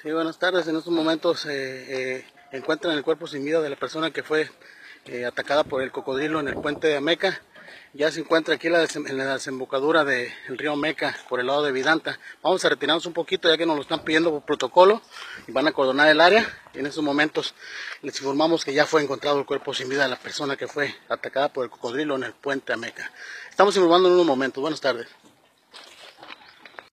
Sí, buenas tardes. En estos momentos eh, eh, encuentran el cuerpo sin vida de la persona que fue eh, atacada por el cocodrilo en el puente de Ameca. Ya se encuentra aquí en la desembocadura del río Meca por el lado de Vidanta. Vamos a retirarnos un poquito ya que nos lo están pidiendo por protocolo y van a cordonar el área. en estos momentos les informamos que ya fue encontrado el cuerpo sin vida de la persona que fue atacada por el cocodrilo en el puente Ameca. Estamos informando en unos momentos. Buenas tardes.